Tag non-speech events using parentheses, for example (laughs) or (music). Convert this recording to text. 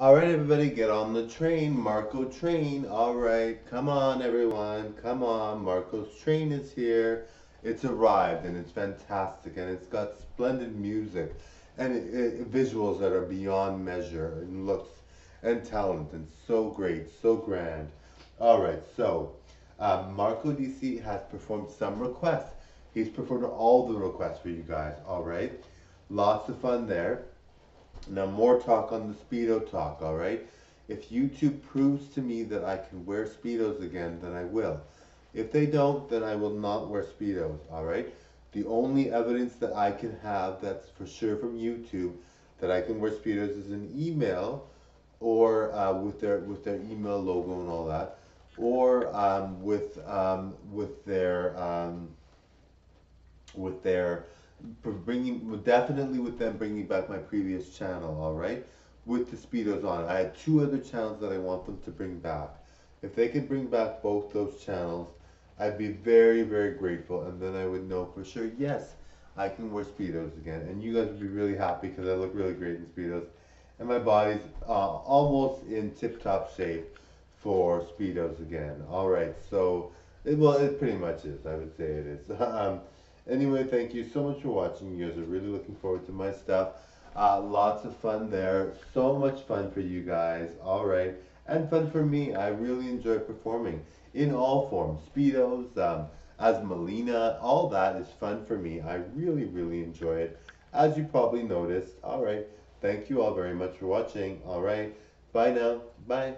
All right, everybody, get on the train. Marco train. All right, come on, everyone. Come on. Marco's train is here. It's arrived and it's fantastic and it's got splendid music and it, it, visuals that are beyond measure and looks and talent and so great, so grand. All right, so um, Marco DC has performed some requests. He's performed all the requests for you guys. All right, lots of fun there. Now more talk on the Speedo talk, all right? If YouTube proves to me that I can wear Speedos again, then I will. If they don't, then I will not wear Speedos, all right? The only evidence that I can have that's for sure from YouTube that I can wear Speedos is an email or uh, with their with their email logo and all that, or um, with um, with their um, with their bringing definitely with them bringing back my previous channel all right? With the speedos on. I had two other channels that i want them to bring back. If they could bring back both those channels i'd be very very grateful. And then i would know for sure yes i can wear speedos again. And you guys would be really happy because i look really great in speedos. And my body's uh, almost in tip-top shape for speedos again. All right. So it, well it pretty much is i would say it is. (laughs) Um, Anyway, thank you so much for watching. You guys are really looking forward to my stuff. Uh, lots of fun there. So much fun for you guys. All right. And fun for me. I really enjoy performing in all forms. Speedos, um, as Melina, all that is fun for me. I really, really enjoy it. As you probably noticed. All right. Thank you all very much for watching. All right. Bye now. Bye.